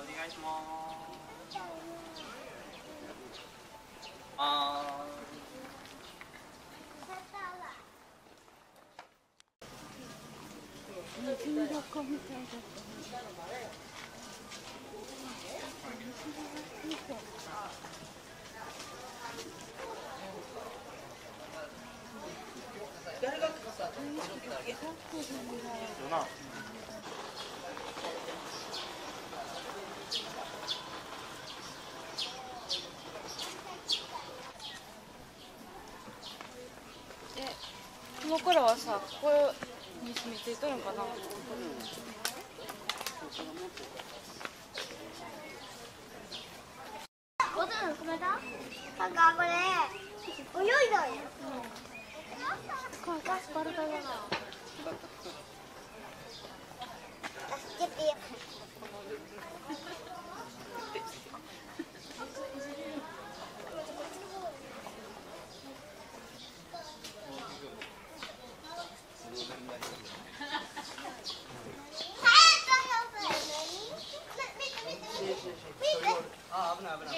お願いします。あ水色子みたいだったーなえこの頃はさここに住み着いとるんかな。おでんなんかこれ泳いだよ。これガスパルタだな。助けてよ危ない危ない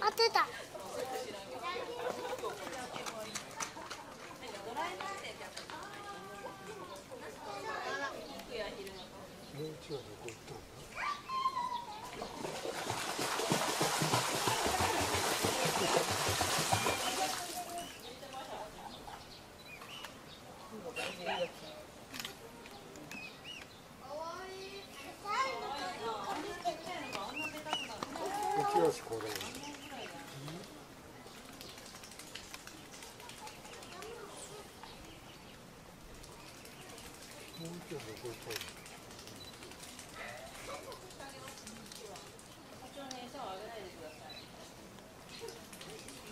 当てた。もう一羽どこ行った課長に餌をあげないでください。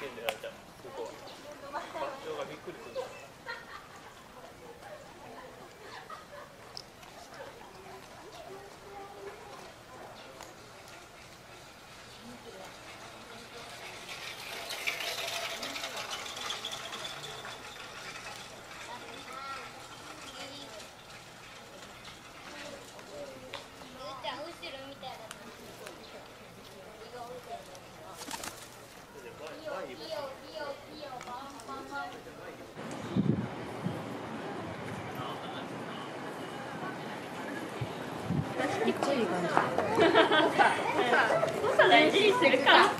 きい声出したらいけんじゃないじゃん。ここは。場所がびっくりする。大事にするか。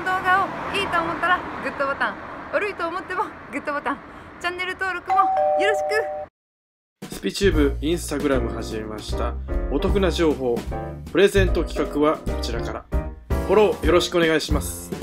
の動画をいいと思ったらグッドボタン。悪いと思ってもグッドボタン。チャンネル登録もよろしく。スピチューブインスタグラム始めました。お得な情報プレゼント企画はこちらから。フォローよろしくお願いします。